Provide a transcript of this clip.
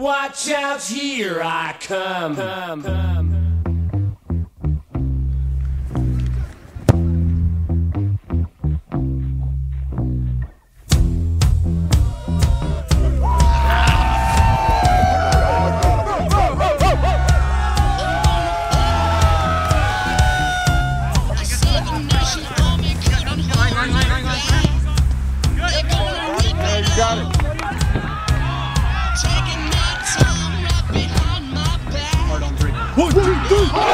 Watch out, here I come. come, come. One, two, three.